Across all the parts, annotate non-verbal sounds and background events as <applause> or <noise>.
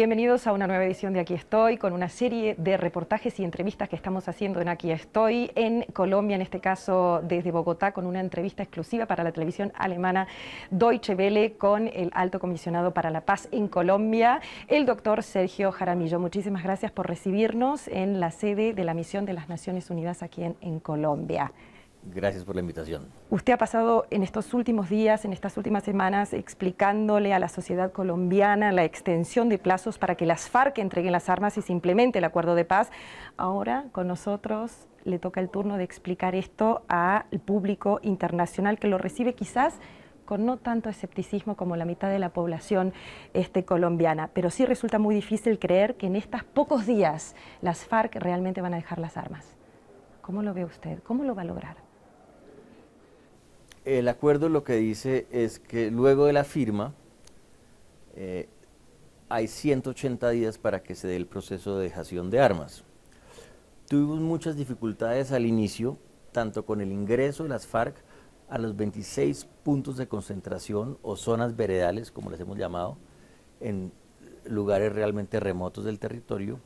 Bienvenidos a una nueva edición de Aquí Estoy, con una serie de reportajes y entrevistas que estamos haciendo en Aquí Estoy, en Colombia, en este caso desde Bogotá, con una entrevista exclusiva para la televisión alemana Deutsche Welle con el alto comisionado para la paz en Colombia, el doctor Sergio Jaramillo. Muchísimas gracias por recibirnos en la sede de la misión de las Naciones Unidas aquí en Colombia. Gracias por la invitación. Usted ha pasado en estos últimos días, en estas últimas semanas, explicándole a la sociedad colombiana la extensión de plazos para que las FARC entreguen las armas y se el acuerdo de paz. Ahora, con nosotros, le toca el turno de explicar esto al público internacional que lo recibe quizás con no tanto escepticismo como la mitad de la población este, colombiana, pero sí resulta muy difícil creer que en estos pocos días las FARC realmente van a dejar las armas. ¿Cómo lo ve usted? ¿Cómo lo va a lograr? El acuerdo lo que dice es que luego de la firma eh, hay 180 días para que se dé el proceso de dejación de armas. Tuvimos muchas dificultades al inicio, tanto con el ingreso de las FARC a los 26 puntos de concentración o zonas veredales, como les hemos llamado, en lugares realmente remotos del territorio,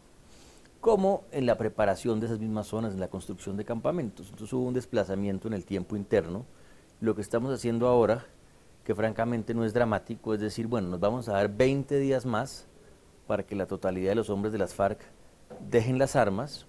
como en la preparación de esas mismas zonas, en la construcción de campamentos. Entonces hubo un desplazamiento en el tiempo interno lo que estamos haciendo ahora, que francamente no es dramático, es decir, bueno, nos vamos a dar 20 días más para que la totalidad de los hombres de las FARC dejen las armas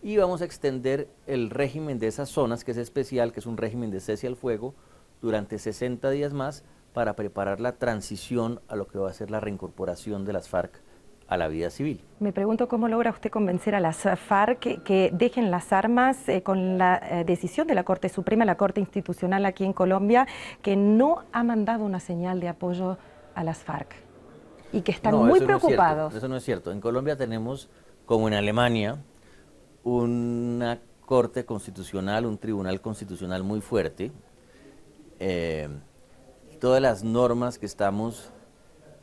y vamos a extender el régimen de esas zonas, que es especial, que es un régimen de cese al fuego, durante 60 días más para preparar la transición a lo que va a ser la reincorporación de las FARC a la vida civil. Me pregunto cómo logra usted convencer a las FARC que, dejen las armas eh, con la eh, decisión de la Corte Suprema, la Corte Institucional aquí en Colombia, que no ha mandado una señal de apoyo a las FARC y que están muy preocupados. eso no es cierto. En Colombia tenemos, como en Alemania, una Corte Constitucional, un Tribunal Constitucional muy fuerte. Eh, todas las normas que estamos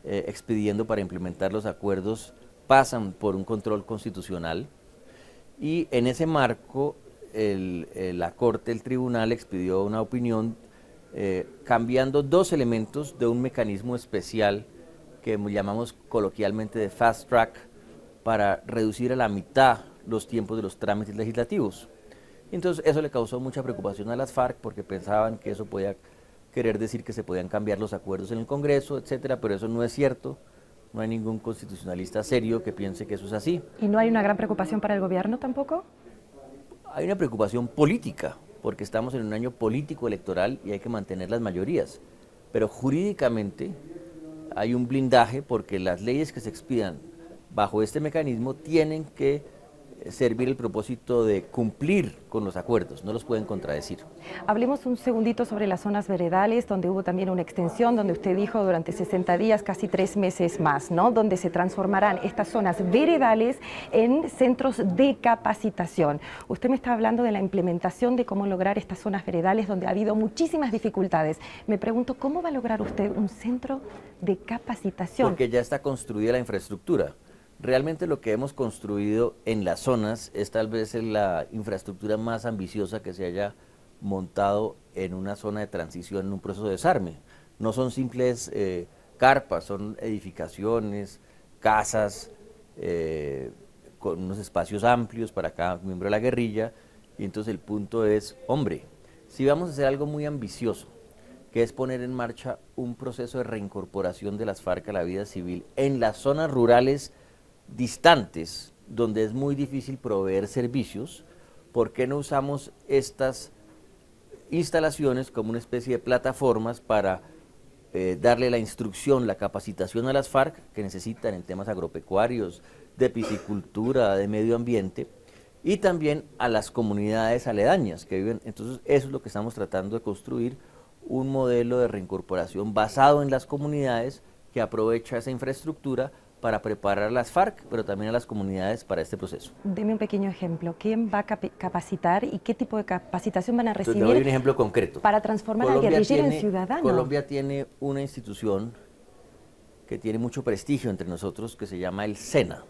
eh, expidiendo para implementar los acuerdos pasan por un control constitucional y en ese marco la Corte, el Tribunal expidió una opinión eh, cambiando dos elementos de un mecanismo especial que llamamos coloquialmente de fast track para reducir a la mitad los tiempos de los trámites legislativos. Entonces eso le causó mucha preocupación a las FARC porque pensaban que eso podía querer decir que se podían cambiar los acuerdos en el Congreso, etcétera, pero eso no es cierto. No hay ningún constitucionalista serio que piense que eso es así. ¿Y no hay una gran preocupación para el gobierno tampoco? Hay una preocupación política, porque estamos en un año político electoral y hay que mantener las mayorías. Pero jurídicamente hay un blindaje porque las leyes que se expidan bajo este mecanismo tienen que servir el propósito de cumplir con los acuerdos, no los pueden contradecir. Hablemos un segundito sobre las zonas veredales, donde hubo también una extensión, donde usted dijo durante 60 días, casi tres meses más, ¿no? Donde se transformarán estas zonas veredales en centros de capacitación. Usted me está hablando de la implementación de cómo lograr estas zonas veredales, donde ha habido muchísimas dificultades. Me pregunto, ¿cómo va a lograr usted un centro de capacitación? Porque ya está construida la infraestructura. Realmente lo que hemos construido en las zonas es tal vez la infraestructura más ambiciosa que se haya montado en una zona de transición, en un proceso de desarme. No son simples eh, carpas, son edificaciones, casas, eh, con unos espacios amplios para cada miembro de la guerrilla. Y entonces el punto es, hombre, si vamos a hacer algo muy ambicioso, que es poner en marcha un proceso de reincorporación de las FARC a la vida civil en las zonas rurales, distantes, donde es muy difícil proveer servicios, ¿por qué no usamos estas instalaciones como una especie de plataformas para eh, darle la instrucción, la capacitación a las FARC que necesitan en temas agropecuarios, de piscicultura, de medio ambiente, y también a las comunidades aledañas que viven. Entonces, eso es lo que estamos tratando de construir, un modelo de reincorporación basado en las comunidades que aprovecha esa infraestructura para preparar a las FARC, pero también a las comunidades para este proceso. Deme un pequeño ejemplo. ¿Quién va a capacitar y qué tipo de capacitación van a recibir? Te doy un ejemplo concreto. Para transformar al guerrillero en ciudadano. Colombia tiene una institución que tiene mucho prestigio entre nosotros, que se llama el SENA,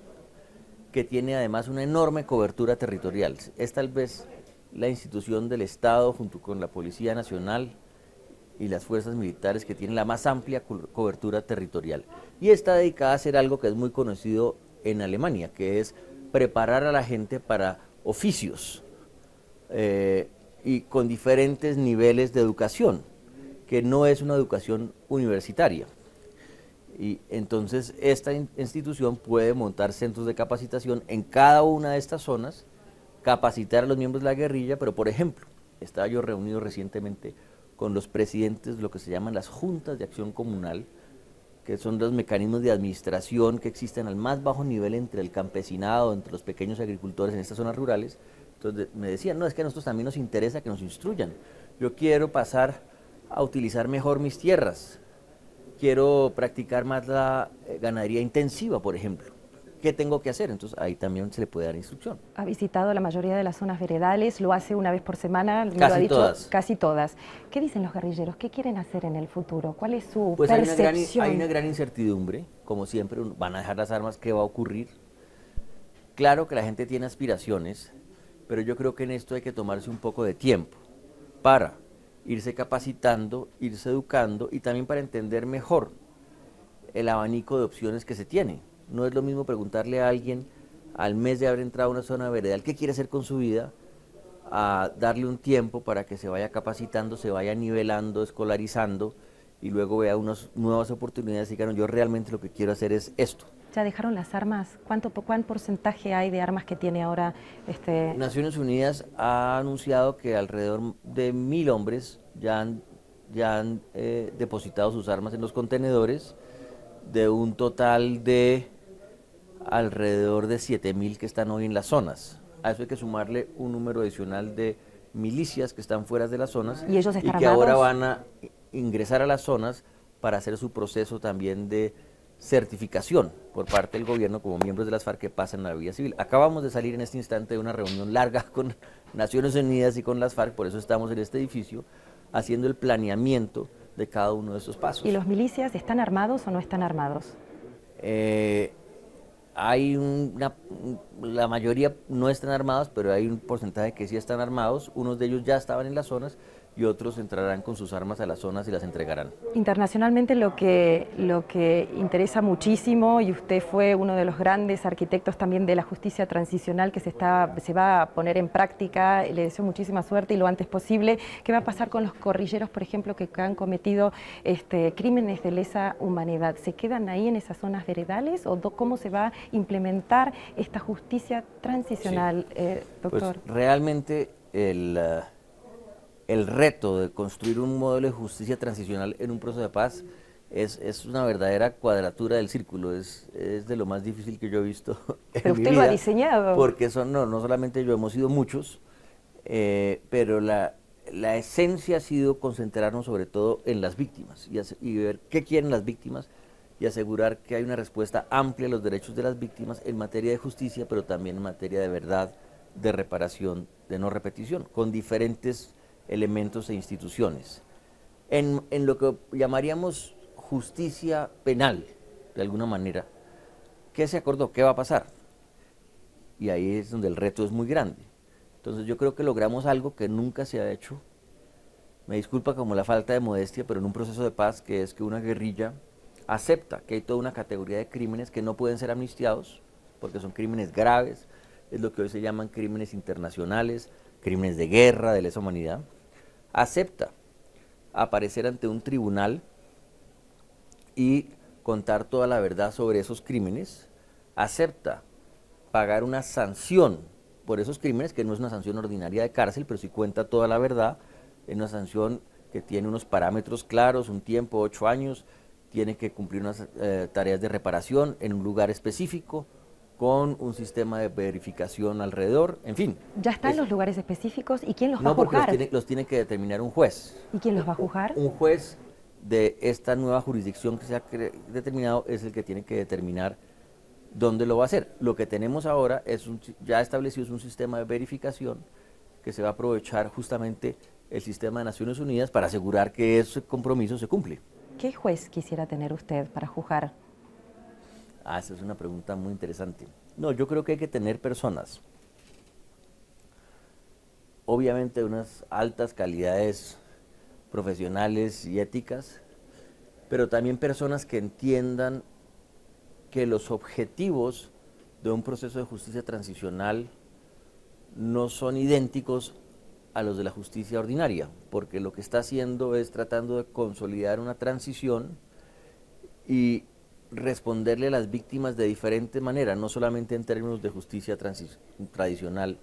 que tiene además una enorme cobertura territorial. Es tal vez la institución del Estado, junto con la Policía Nacional y las fuerzas militares que tienen la más amplia cobertura territorial. Y está dedicada a hacer algo que es muy conocido en Alemania, que es preparar a la gente para oficios eh, y con diferentes niveles de educación, que no es una educación universitaria. Y entonces esta institución puede montar centros de capacitación en cada una de estas zonas, capacitar a los miembros de la guerrilla, pero por ejemplo, estaba yo reunido recientemente con los presidentes de lo que se llaman las juntas de acción comunal, que son los mecanismos de administración que existen al más bajo nivel entre el campesinado, entre los pequeños agricultores en estas zonas rurales. Entonces me decían, no, es que a nosotros también nos interesa que nos instruyan. Yo quiero pasar a utilizar mejor mis tierras, quiero practicar más la eh, ganadería intensiva, por ejemplo. ¿Qué tengo que hacer? Entonces ahí también se le puede dar instrucción. Ha visitado la mayoría de las zonas veredales, lo hace una vez por semana, casi lo ha dicho, todas. Casi todas. ¿Qué dicen los guerrilleros? ¿Qué quieren hacer en el futuro? ¿Cuál es su pues percepción? Hay una, gran, incertidumbre, como siempre, van a dejar las armas, ¿qué va a ocurrir? Claro que la gente tiene aspiraciones, pero yo creo que en esto hay que tomarse un poco de tiempo para irse capacitando, irse educando y también para entender mejor el abanico de opciones que se tiene. No es lo mismo preguntarle a alguien al mes de haber entrado a una zona veredal qué quiere hacer con su vida, a darle un tiempo para que se vaya capacitando, se vaya nivelando, escolarizando y luego vea unas nuevas oportunidades y digan, yo realmente lo que quiero hacer es esto. ¿Ya dejaron las armas? ¿Cuánto, ¿Cuán porcentaje hay de armas que tiene ahora? Este... Naciones Unidas ha anunciado que alrededor de mil hombres ya han, ya han eh, depositado sus armas en los contenedores, de un total de alrededor de 7.000 que están hoy en las zonas. A eso hay que sumarle un número adicional de milicias que están fuera de las zonas y, ellos y que ahora van a ingresar a las zonas para hacer su proceso también de certificación por parte del gobierno como miembros de las FARC que pasan a la vía civil. Acabamos de salir en este instante de una reunión larga <laughs> con Naciones Unidas y con las FARC, por eso estamos en este edificio, haciendo el planeamiento de cada uno de esos pasos. ¿Y los milicias están armados o no están armados? Eh, hay una, la mayoría no están armados, pero hay un porcentaje que sí están armados. Unos de ellos ya estaban en las zonas y otros entrarán con sus armas a las zonas y las entregarán. Internacionalmente lo que, lo que interesa muchísimo, y usted fue uno de los grandes arquitectos también de la justicia transicional que se, está, se va a poner en práctica, le deseo muchísima suerte y lo antes posible. ¿Qué va a pasar con los corrilleros, por ejemplo, que han cometido este, crímenes de lesa humanidad? ¿Se quedan ahí en esas zonas veredales o cómo se va a implementar esta justicia transicional, eh, pues doctor? realmente el... Uh, el reto de construir un modelo de justicia transicional en un proceso de paz es, una verdadera cuadratura del círculo, es, es, de lo más difícil que yo he visto. <laughs> Pero usted lo ha diseñado. Porque son, no, no solamente yo, hemos sido muchos, eh, pero la, la, esencia ha sido concentrarnos sobre todo en las víctimas y, y ver qué quieren las víctimas y asegurar que hay una respuesta amplia a los derechos de las víctimas en materia de justicia, pero también en materia de verdad, de reparación, de no repetición, con diferentes elementos e instituciones. En, en lo que llamaríamos justicia penal, de alguna manera, ¿qué se acordó? ¿Qué va a pasar? Y ahí es donde el reto es muy grande. Entonces yo creo que logramos algo que nunca se ha hecho. Me disculpa como la falta de modestia, pero en un proceso de paz que es que una guerrilla acepta que hay toda una categoría de crímenes que no pueden ser amnistiados, porque son crímenes graves, es lo que hoy se llaman crímenes internacionales, crímenes de guerra, de lesa humanidad, acepta aparecer ante un tribunal y contar toda la verdad sobre esos crímenes, acepta pagar una sanción por esos crímenes, que no es una sanción ordinaria de cárcel, pero si cuenta toda la verdad, es una sanción que tiene unos parámetros claros, un tiempo, ocho años, tiene que cumplir unas eh, tareas de reparación en un lugar específico, con un sistema de verificación alrededor, en fin. ¿Ya están los lugares específicos y quién los va a juzgar? No, porque los tiene, que determinar un juez. ¿Y quién los va a juzgar? Un, juez de esta nueva jurisdicción que se ha determinado es el que tiene que determinar dónde lo va a hacer. Lo que tenemos ahora es un, ya establecido es un sistema de verificación que se va a aprovechar justamente el sistema de Naciones Unidas para asegurar que ese compromiso se cumple. ¿Qué juez quisiera tener usted para juzgar Ah, esa es una pregunta muy interesante. No, yo creo que hay que tener personas, obviamente de unas altas calidades profesionales y éticas, pero también personas que entiendan que los objetivos de un proceso de justicia transicional no son idénticos a los de la justicia ordinaria, porque lo que está haciendo es tratando de consolidar una transición y responderle a las víctimas de diferente manera, no solamente en términos de justicia tradicional,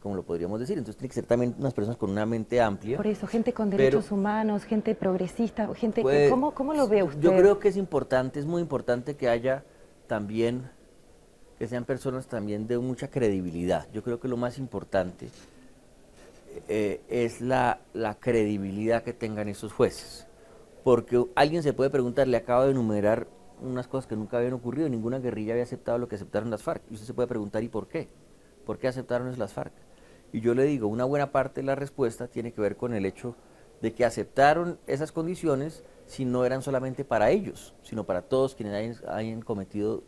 como lo podríamos decir. Entonces tiene que ser también unas personas con una mente amplia. Por eso, gente con derechos humanos, gente progresista, gente... ¿cómo, ¿Cómo lo ve usted? Yo creo que es importante, es muy importante que haya también, que sean personas también de mucha credibilidad. Yo creo que lo más importante eh, es la, la credibilidad que tengan esos jueces. Porque alguien se puede preguntar, le acabo de enumerar unas cosas que nunca habían ocurrido, ninguna guerrilla había aceptado lo que aceptaron las FARC. Y usted se puede preguntar, ¿y por qué? ¿Por qué aceptaron las FARC? Y yo le digo, una buena parte de la respuesta tiene que ver con el hecho de que aceptaron esas condiciones si no eran solamente para ellos, sino para todos quienes hayan, hayan cometido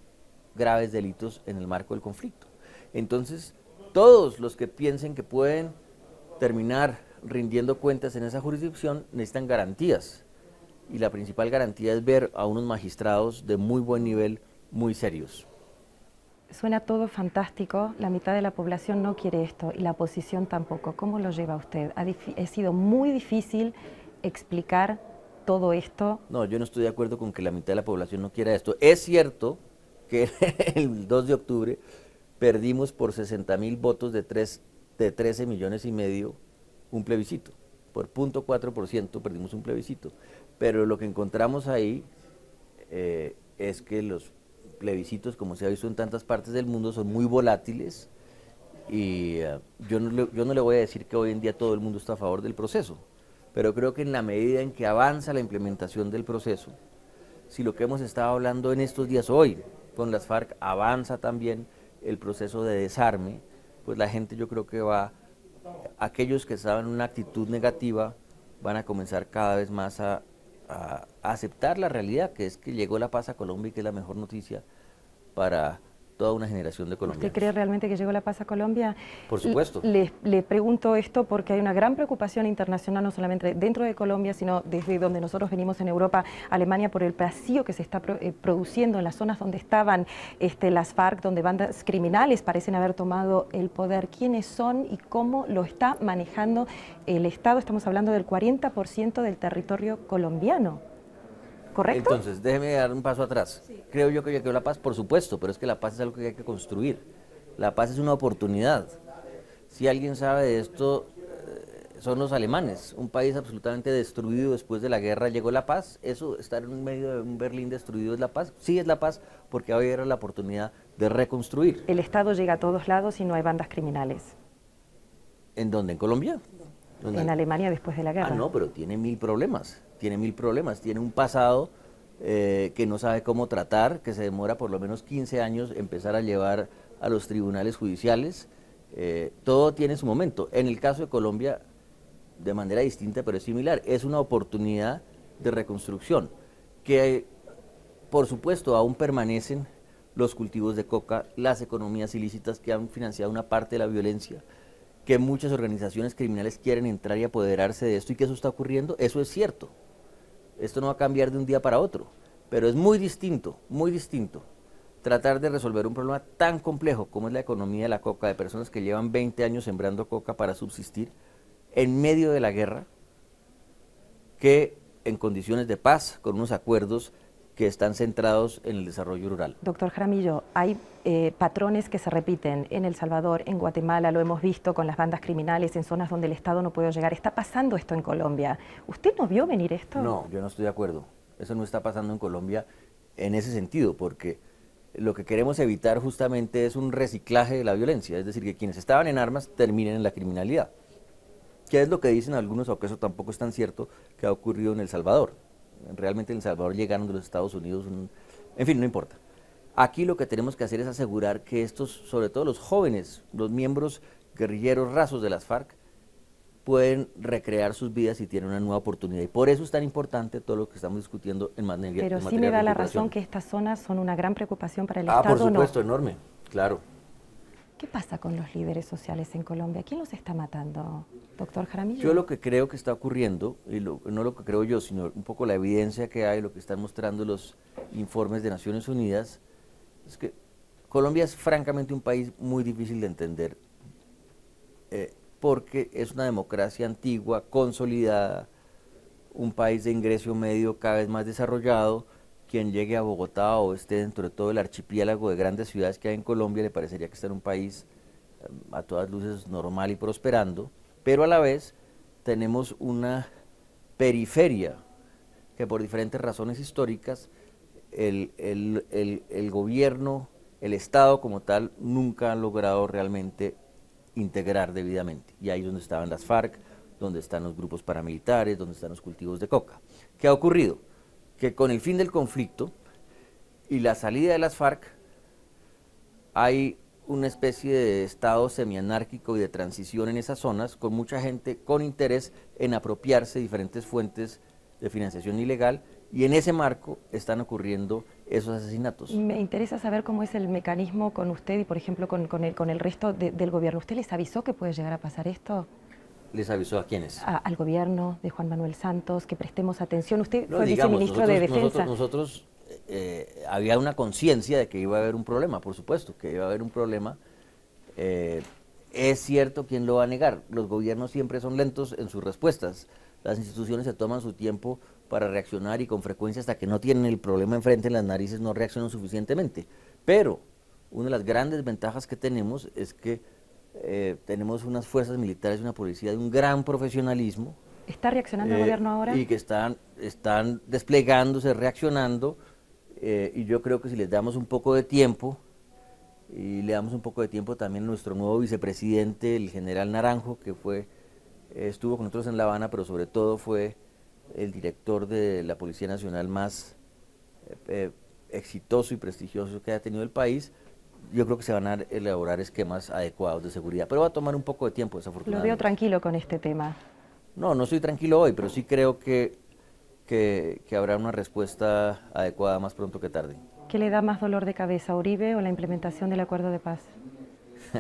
graves delitos en el marco del conflicto. Entonces, todos los que piensen que pueden terminar rindiendo cuentas en esa jurisdicción necesitan garantías y la principal garantía es ver a unos magistrados de muy buen nivel, muy serios. Suena todo fantástico, la mitad de la población no quiere esto y la oposición tampoco. ¿Cómo lo lleva usted? Ha, ha sido muy difícil explicar todo esto. No, yo no estoy de acuerdo con que la mitad de la población no quiera esto. Es cierto que <laughs> el 2 de octubre perdimos por 60 mil votos de, 3, de 13 millones y medio un plebiscito. Por 0.4% perdimos un plebiscito. Pero lo que encontramos ahí eh, es que los plebiscitos, como se ha visto en tantas partes del mundo, son muy volátiles y eh, yo, no le, yo no le voy a decir que hoy en día todo el mundo está a favor del proceso, pero creo que en la medida en que avanza la implementación del proceso, si lo que hemos estado hablando en estos días hoy con las FARC avanza también el proceso de desarme, pues la gente yo creo que va, aquellos que estaban en una actitud negativa, van a comenzar cada vez más a a, aceptar la realidad, que es que llegó la paz a Colombia y que es la mejor noticia para toda una generación de colombianos. ¿Usted cree realmente que llegó la paz a Colombia? Por supuesto. Le, le, pregunto esto porque hay una gran preocupación internacional, no solamente dentro de Colombia, sino desde donde nosotros venimos en Europa, Alemania, por el vacío que se está eh, produciendo en las zonas donde estaban este, las FARC, donde bandas criminales parecen haber tomado el poder. ¿Quiénes son y cómo lo está manejando el Estado? Estamos hablando del 40% del territorio colombiano. ¿Correcto? Entonces, déjeme dar un paso atrás. Creo yo que ya quedó la paz, por supuesto, pero es que la paz es algo que hay que construir. La paz es una oportunidad. Si alguien sabe de esto, eh, son los alemanes. Un país absolutamente destruido después de la guerra, llegó la paz. Eso, estar en medio de un Berlín destruido es la paz. Sí es la paz, porque hoy era la oportunidad de reconstruir. El Estado llega a todos lados y no hay bandas criminales. ¿En dónde? ¿En Colombia? En Alemania después de la guerra. Ah, no, pero tiene mil problemas tiene mil problemas, tiene un pasado eh, que no sabe cómo tratar, que se demora por lo menos 15 años empezar a llevar a los tribunales judiciales. Eh, todo tiene su momento. En el caso de Colombia, de manera distinta, pero es similar, es una oportunidad de reconstrucción, que por supuesto aún permanecen los cultivos de coca, las economías ilícitas que han financiado una parte de la violencia, que muchas organizaciones criminales quieren entrar y apoderarse de esto y que eso está ocurriendo, eso es cierto. Esto no va a cambiar de un día para otro, pero es muy distinto, muy distinto tratar de resolver un problema tan complejo como es la economía de la coca, de personas que llevan 20 años sembrando coca para subsistir en medio de la guerra, que en condiciones de paz, con unos acuerdos que están centrados en el desarrollo rural. Doctor Jaramillo, hay eh, patrones que se repiten en El Salvador, en Guatemala, lo hemos visto con las bandas criminales en zonas donde el Estado no puede llegar. ¿Está pasando esto en Colombia? ¿Usted no vio venir esto? No, yo no estoy de acuerdo. Eso no está pasando en Colombia en ese sentido, porque lo que queremos evitar justamente es un reciclaje de la violencia, es decir, que quienes estaban en armas terminen en la criminalidad. ¿Qué es lo que dicen algunos, aunque eso tampoco es tan cierto, que ha ocurrido en El Salvador? Realmente en El Salvador llegaron de los Estados Unidos, en fin, no importa. Aquí lo que tenemos que hacer es asegurar que estos, sobre todo los jóvenes, los miembros guerrilleros rasos de las FARC, pueden recrear sus vidas y tienen una nueva oportunidad. Y por eso es tan importante todo lo que estamos discutiendo en materia Pero sí me da la razón que estas zonas son una gran preocupación para el ah, Estado. Ah, por supuesto, enorme, claro. ¿Qué pasa con los líderes sociales en Colombia? ¿Quién los está matando, doctor Jaramillo? Yo lo que creo que está ocurriendo, y no lo que creo yo, sino un poco la evidencia que hay, lo que están mostrando los informes de Naciones Unidas, es que Colombia es francamente un país muy difícil de entender, eh, porque es una democracia antigua, consolidada, un país de ingreso medio cada vez más desarrollado, quien llegue a Bogotá o esté dentro de todo el archipiélago de grandes ciudades que hay en Colombia le parecería que está en un país eh, a todas luces normal y prosperando, pero a la vez tenemos una periferia que por diferentes razones históricas el, el gobierno, el Estado como tal, nunca ha logrado realmente integrar debidamente. Y ahí es donde estaban las FARC, donde están los grupos paramilitares, donde están los cultivos de coca. ¿Qué ha ocurrido? Que con el fin del conflicto y la salida de las FARC hay una especie de estado semianárquico y de transición en esas zonas, con mucha gente con interés en apropiarse diferentes fuentes de financiación ilegal, y en ese marco están ocurriendo esos asesinatos. Me interesa saber cómo es el mecanismo con usted y, por ejemplo, con el resto del gobierno. ¿Usted les avisó que puede llegar a pasar esto? ¿Les avisó a quiénes? al gobierno de Juan Manuel Santos, que prestemos atención. Usted fue viceministro de Defensa. Nosotros, eh, había una conciencia de que iba a haber un problema, por supuesto, que iba a haber un problema. Eh, es cierto, ¿quién lo va a negar? Los gobiernos siempre son lentos en sus respuestas. Las instituciones se toman su tiempo para reaccionar y con frecuencia hasta que no tienen el problema enfrente en las narices no reaccionan suficientemente. Pero una de las grandes ventajas que tenemos es que eh, tenemos unas fuerzas militares y una policía de un gran profesionalismo. ¿Está reaccionando el eh, gobierno ahora? Y que están, están desplegándose, reaccionando, eh, y yo creo que si les damos un poco de tiempo, y le damos un poco de tiempo también a nuestro nuevo vicepresidente, el general Naranjo, que fue estuvo con nosotros en La Habana, pero sobre todo fue el director de la Policía Nacional más exitoso y prestigioso que ha tenido el país, yo creo que se van a elaborar esquemas adecuados de seguridad, pero va a tomar un poco de tiempo, desafortunadamente. Lo veo tranquilo con este tema. No, no estoy tranquilo hoy, pero sí creo que, que, habrá una respuesta adecuada más pronto que tarde. ¿Qué le da más dolor de cabeza, Uribe o la implementación del acuerdo de paz? <laughs>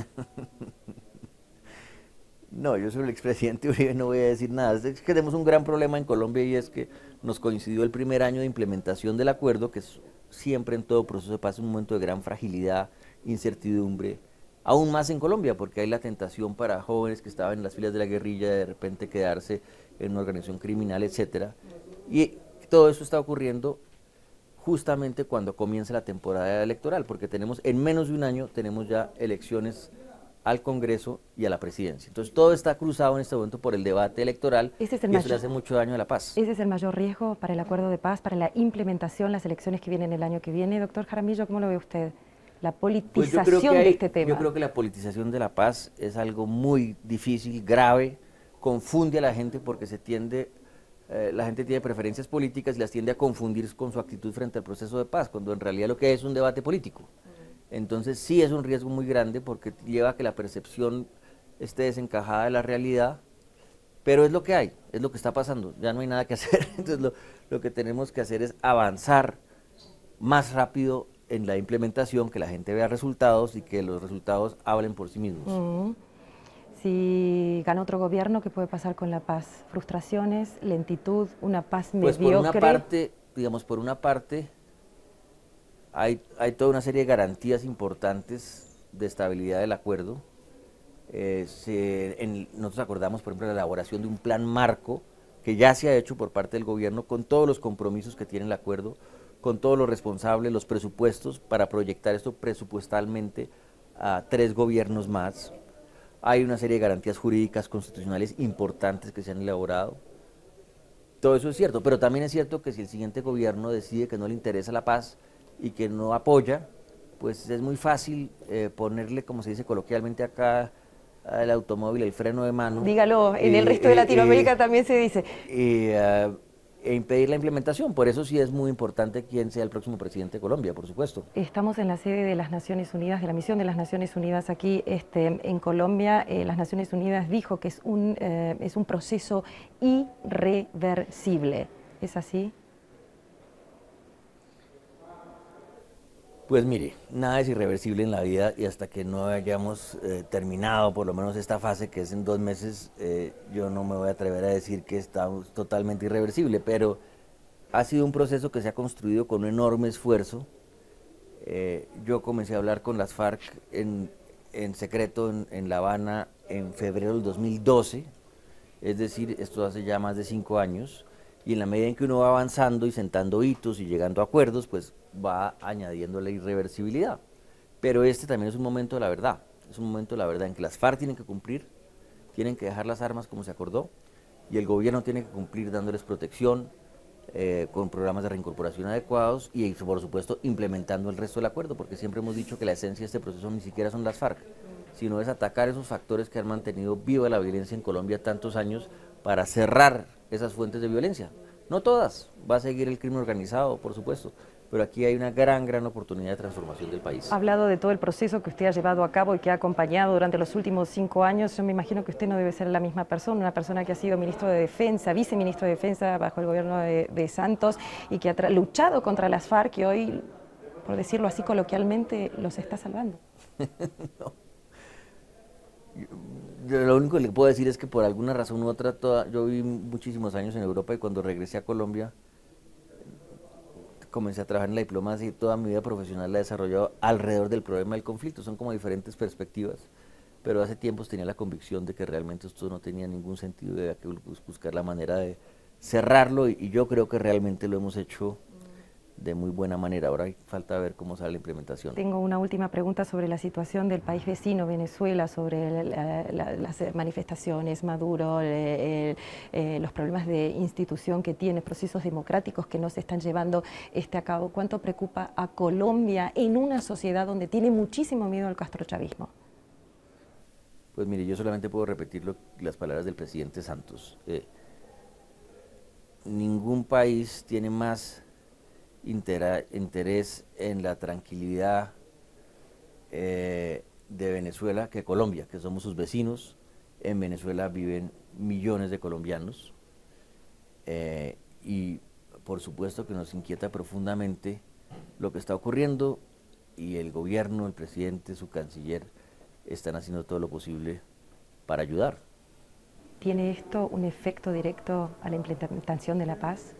no, yo soy el expresidente <laughs> Uribe no voy a decir nada. Es que tenemos un gran problema en Colombia y es que nos coincidió el primer año de implementación del acuerdo, que es siempre en todo proceso de paz un momento de gran fragilidad, incertidumbre, aún más en Colombia, porque hay la tentación para jóvenes que estaban en las filas de la guerrilla de repente quedarse en una organización criminal, etcétera. Y todo eso está ocurriendo justamente cuando comienza la temporada electoral, porque tenemos en menos de un año tenemos ya elecciones al Congreso y a la presidencia. Entonces todo está cruzado en este momento por el debate electoral y eso le hace mucho daño a la paz. Ese es el mayor riesgo para el acuerdo de paz, para la implementación, las elecciones que vienen el año que viene. Doctor Jaramillo, ¿cómo lo ve usted? La pues politización de este tema. Yo creo que la politización de la paz es algo muy difícil, grave, confunde a la gente porque se tiende, eh, la gente tiene preferencias políticas y las tiende a confundir con su actitud frente al proceso de paz, cuando en realidad lo que es un debate político. Entonces sí es un riesgo muy grande porque lleva a que la percepción esté desencajada de la realidad, pero es lo que hay, es lo que está pasando, ya no hay nada que <laughs> hacer. Entonces lo, lo que tenemos que hacer es avanzar más rápido en la implementación, que la gente vea resultados y que los resultados hablen por sí mismos. Si gana otro gobierno, ¿qué puede pasar con la paz? ¿Frustraciones, lentitud, una paz pues mediocre? Por una parte, digamos, por una parte, hay, hay toda una serie de garantías importantes de estabilidad del acuerdo. Eh, nosotros acordamos, por ejemplo, la elaboración de un plan marco que ya se ha hecho por parte del gobierno con todos los compromisos que tiene el acuerdo con todos los responsables, los presupuestos, para proyectar esto presupuestalmente a tres gobiernos más. Hay una serie de garantías jurídicas constitucionales importantes que se han elaborado. Todo eso es cierto, pero también es cierto que si el siguiente gobierno decide que no le interesa la paz y que no apoya, pues es muy fácil eh, ponerle, como se dice coloquialmente acá, al automóvil el freno de mano. Dígalo, en el resto de Latinoamérica también se dice. Ah, e impedir la implementación. Por eso sí es muy importante quién sea el próximo presidente de Colombia, por supuesto. Estamos en la sede de las Naciones Unidas, de la misión de las Naciones Unidas aquí este, en Colombia. Eh, las Naciones Unidas dijo que es un, eh, es un proceso irreversible. ¿Es así? Pues mire, nada es irreversible en la vida y hasta que no hayamos eh, terminado por lo menos esta fase, que es en dos meses, eh, yo no me voy a atrever a decir que está totalmente irreversible, pero ha sido un proceso que se ha construido con un enorme esfuerzo. Eh, yo comencé a hablar con las FARC en, secreto en, en, La Habana en febrero del 2012, es decir, esto hace ya más de cinco años, y en la medida en que uno va avanzando y sentando hitos y llegando a acuerdos, pues va añadiendo la irreversibilidad. Pero este también es un momento de la verdad, es un momento de la verdad en que las FARC tienen que cumplir, tienen que dejar las armas como se acordó, y el gobierno tiene que cumplir dándoles protección, eh, con programas de reincorporación adecuados y por supuesto implementando el resto del acuerdo, porque siempre hemos dicho que la esencia de este proceso ni siquiera son las FARC, sino es atacar esos factores que han mantenido viva la violencia en Colombia tantos años para cerrar esas fuentes de violencia. No todas, va a seguir el crimen organizado, por supuesto, pero aquí hay una gran, gran oportunidad de transformación del país. Ha hablado de todo el proceso que usted ha llevado a cabo y que ha acompañado durante los últimos cinco años. Yo me imagino que usted no debe ser la misma persona, una persona que ha sido ministro de Defensa, viceministro de Defensa bajo el gobierno de, Santos y que ha luchado contra las FARC y hoy, por decirlo así coloquialmente, los está salvando. <laughs> Lo único que le puedo decir es que por alguna razón u otra, toda, yo viví muchísimos años en Europa y cuando regresé a Colombia, comencé a trabajar en la diplomacia y toda mi vida profesional la he desarrollado alrededor del problema del conflicto. Son como diferentes perspectivas, pero hace tiempos tenía la convicción de que realmente esto no tenía ningún sentido y había que buscar la manera de cerrarlo y yo creo que realmente lo hemos hecho de muy buena manera. Ahora falta ver cómo sale la implementación. Tengo una última pregunta sobre la situación del país vecino, Venezuela, sobre las manifestaciones, Maduro, eh, los problemas de institución que tiene, procesos democráticos que no se están llevando este a cabo. ¿Cuánto preocupa a Colombia en una sociedad donde tiene muchísimo miedo al castrochavismo? Pues mire, yo solamente puedo repetir las palabras del presidente Santos. Eh, ningún país tiene más interés en la tranquilidad eh, de Venezuela que Colombia, que somos sus vecinos. En Venezuela viven millones de colombianos eh, y por supuesto que nos inquieta profundamente lo que está ocurriendo y el gobierno, el presidente, su canciller están haciendo todo lo posible para ayudar. ¿Tiene esto un efecto directo a la implementación de la paz?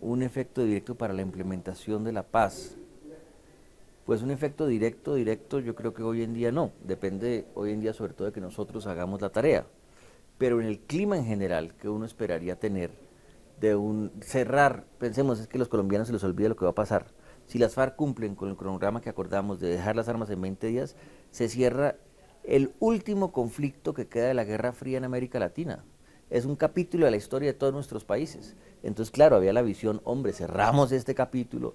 Un efecto directo para la implementación de la paz? Pues un efecto directo, directo, yo creo que hoy en día no. Depende hoy en día sobre todo de que nosotros hagamos la tarea. Pero en el clima en general que uno esperaría tener, de un cerrar, pensemos, es que los colombianos se les olvida lo que va a pasar. Si las FARC cumplen con el cronograma que acordamos de dejar las armas en 20 días, se cierra el último conflicto que queda de la Guerra Fría en América Latina es un capítulo de la historia de todos nuestros países. Entonces, claro, había la visión, hombre, cerramos este capítulo,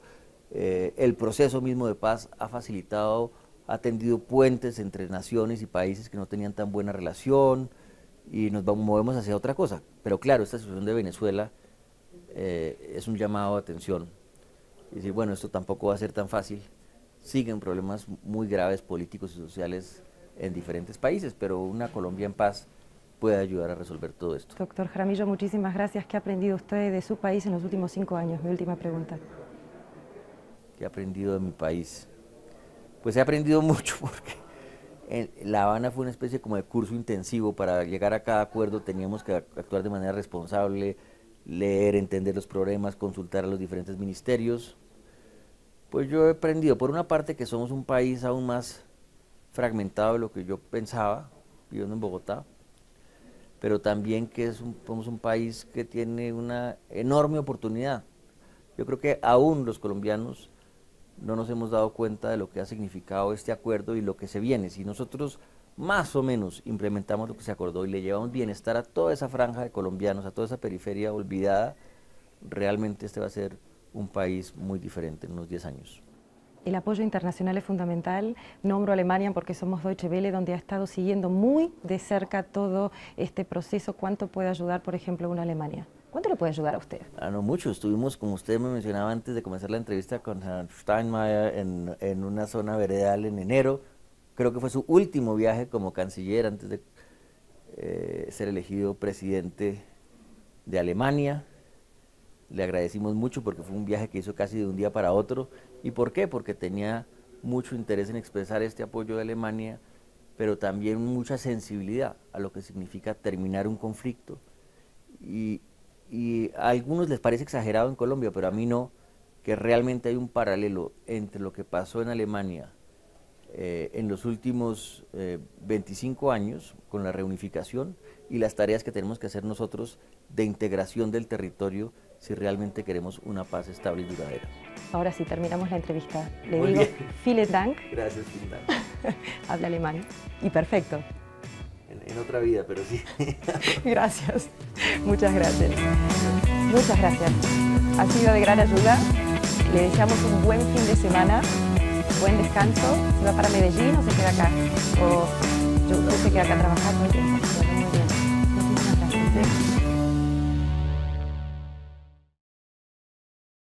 eh, el proceso mismo de paz ha facilitado, ha tendido puentes entre naciones y países que no tenían tan buena relación y nos movemos hacia otra cosa. Pero claro, esta situación de Venezuela eh, es un llamado de atención. Y decir, bueno, esto tampoco va a ser tan fácil. Siguen problemas muy graves políticos y sociales en diferentes países, pero una Colombia en paz puede ayudar a resolver todo esto. Doctor Jaramillo, muchísimas gracias. ¿Qué ha aprendido usted de su país en los últimos cinco años? Mi última pregunta. ¿Qué ha aprendido de mi país? Pues he aprendido <laughs> mucho porque en La Habana fue una especie como de curso intensivo. Para llegar a cada acuerdo teníamos que actuar de manera responsable, leer, entender los problemas, consultar a los diferentes ministerios. Pues yo he aprendido, por una parte, que somos un país aún más fragmentado de lo que yo pensaba, viviendo en Bogotá pero también que es un, somos un país que tiene una enorme oportunidad. Yo creo que aún los colombianos no nos hemos dado cuenta de lo que ha significado este acuerdo y lo que se viene. Si nosotros más o menos implementamos lo que se acordó y le llevamos bienestar a toda esa franja de colombianos, a toda esa periferia olvidada, realmente este va a ser un país muy diferente en unos 10 años. El apoyo internacional es fundamental. Nombro Alemania porque somos Deutsche Welle, donde ha estado siguiendo muy de cerca todo este proceso. ¿Cuánto puede ayudar, por ejemplo, una Alemania? ¿Cuánto le puede ayudar a usted? Ah, no mucho. Estuvimos, como usted me mencionaba antes de comenzar la entrevista con Steinmeier en, una zona veredal en enero. Creo que fue su último viaje como canciller antes de eh, ser elegido presidente de Alemania le agradecimos mucho porque fue un viaje que hizo casi de un día para otro. ¿Y por qué? Porque tenía mucho interés en expresar este apoyo de Alemania, pero también mucha sensibilidad a lo que significa terminar un conflicto. Y, a algunos les parece exagerado en Colombia, pero a mí no, que realmente hay un paralelo entre lo que pasó en Alemania eh, en los últimos 25 eh, años con la reunificación y las tareas que tenemos que hacer nosotros de integración del territorio si realmente queremos una paz estable y duradera. Ahora sí, terminamos la entrevista. Le digo, vielen Dank. <laughs> Gracias, vielen Dank. <laughs> Habla alemán. Y perfecto. En, otra vida, pero sí. <laughs> gracias. Muchas gracias. Muchas gracias. Ha sido de gran ayuda. Le deseamos un buen fin de semana, buen descanso. ¿Se va para Medellín o se queda acá? O yo, se queda acá trabajando. Muy bien.